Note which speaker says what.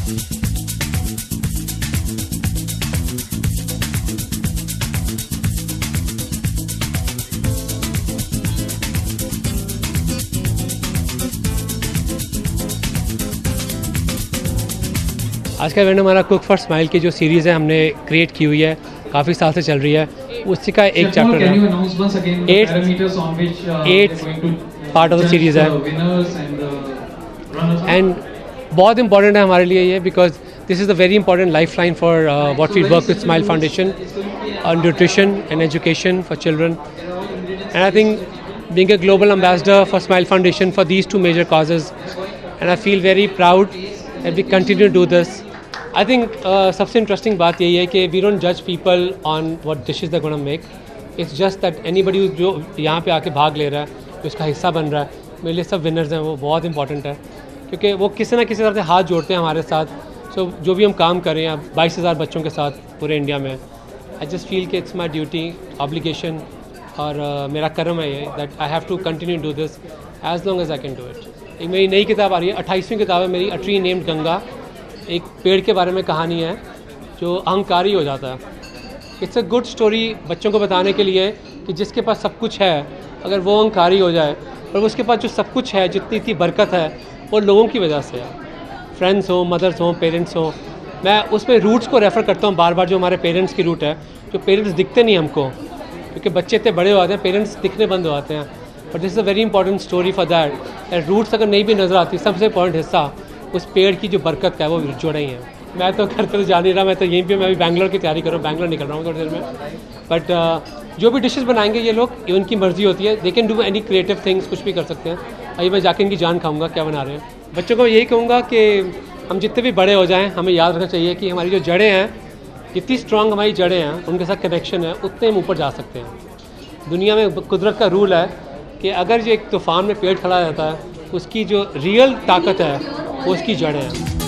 Speaker 1: आज का इवेंट हमारा कुक फॉर स्माइल की जो सीरीज़ है हमने क्रिएट की हुई है काफ़ी साल से चल रही है। उसी का एक चैप्टर है। Eight part of the series है। एंड बहुत इंपॉर्टेंट है हमारे लिए ये because this is a very important life line for what we work with Smile Foundation nutrition and education for children. And I think being a global ambassador for Smile Foundation for these two major causes, and I feel very proud that we continue to do this. I think सबसे interesting बात यही है कि we don't जज people on what dishes they gonna make it's just that anybody जो यहाँ पे आके भाग ले रहा है उसका हिस्सा बन रहा है मेरे लिए सब विनर्स हैं वो बहुत इंपॉर्टेंट है क्योंकि वो किसी ना किसी तरह से हाथ जोड़ते हैं हमारे साथ। सो so, जो भी हम काम कर रहे हैं बाईस हज़ार बच्चों के साथ पूरे इंडिया में। आई जस्ट फील कि इट्स माई ड्यूटी ऑब्लिगेशन और uh, मेरा कर्म है ये that I have to continue do this as long as I can do it एक मेरी नई किताब आ रही है अट्ठाईसवीं किताब है मेरी अ ट्री नेम्ड गंगा एक पेड़ के बारे में कहानी है जो अहंकारी हो जाता है। इट्स अ गुड स्टोरी बच्चों को बताने के लिए कि जिसके पास सब कुछ है अगर वो अहंकारी हो जाए और उसके पास जो सब कुछ है जितनी इतनी बरकत है वो लोगों की वजह से है फ्रेंड्स हों मदर्स हों पेरेंट्स हों मैं उसमें रूट्स को रेफ़र करता हूँ बार बार जो हमारे पेरेंट्स की रूट है जो पेरेंट्स दिखते नहीं हमको क्योंकि बच्चे इतने बड़े हो जाते हैं पेरेंट्स दिखने बंद हो जाते हैं। But this is a very important story for that roots अगर नहीं भी नज़र आती सबसे इंपॉर्टेंट हिस्सा उस पेड़ की जो बरकत है वो जुड़े ही। मैं तो घर पर जा नहीं रहा मैं तो यहीं पे मैं अभी बैंगलोर की तैयारी कर रहा हूँ बैंगलोर निकल रहा हूँ थोड़ी देर में। बट uh, जो भी डिशेस बनाएँगे ये लोग उनकी मर्ज़ी होती है they can do any creative things कुछ भी कर सकते हैं। अभी मैं जाके इनकी जान खाऊँगा, क्या बना रहे हैं। बच्चों को यही कहूँगा कि हम जितने भी बड़े हो जाएँ, हमें याद रखना चाहिए कि हमारी जो जड़ें हैं, जितनी स्ट्रॉन्ग हमारी जड़ें हैं, उनके साथ कनेक्शन है, उतने हम ऊपर जा सकते हैं। दुनिया में कुदरत का रूल है कि अगर जो एक तूफ़ान में पेड़ खड़ा रहता है, उसकी जो रियल ताकत है, वो उसकी जड़ें हैं।